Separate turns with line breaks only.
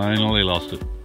Finally lost it.